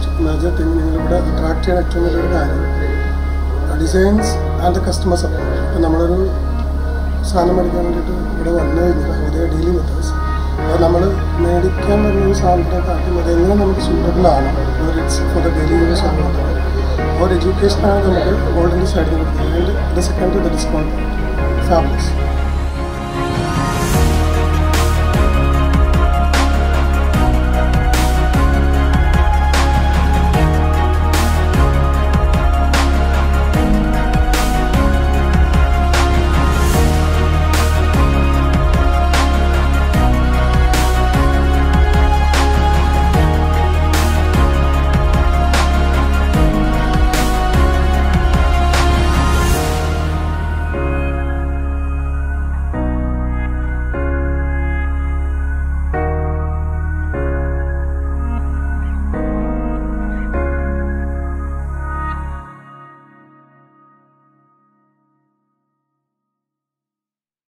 തന്നെയാണ് ഏറ്റവും വലിയൊരു കാര്യം. Designs and the customer support ഇപ്പം നമ്മളൊരു സാധനം മേടിക്കാൻ വേണ്ടിയിട്ട് ഇവിടെ വന്നു കഴിഞ്ഞാൽ അവരെ ഡെയിലി വിത്ത് അപ്പോൾ നമ്മൾ മേടിക്കാൻ വരുന്ന ഒരു സാധനത്തെ കാട്ടും അതെങ്ങനെ നമുക്ക് സൂട്ടബിൾ ആണ് it's for the daily use ആകുന്നത് ഒരു എഡ്യൂക്കേഷനാണ് നമുക്ക് ഗോൾഡിന്റെ സൈഡിൽ കൊടുക്കുന്നത് and the second the discount fabrics